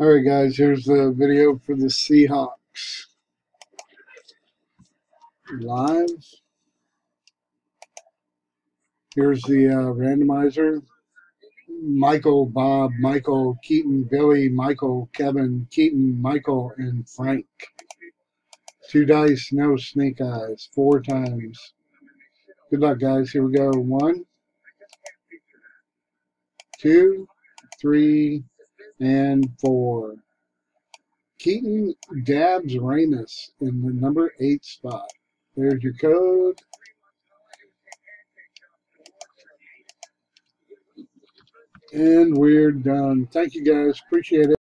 Alright guys, here's the video for the Seahawks. Live. Here's the uh, randomizer. Michael, Bob, Michael, Keaton, Billy, Michael, Kevin, Keaton, Michael, and Frank. Two dice, no snake eyes, four times. Good luck, guys. Here we go. One, two, three, and four. Keaton Dabs Ramus in the number eight spot. There's your code. And we're done. Thank you guys. Appreciate it.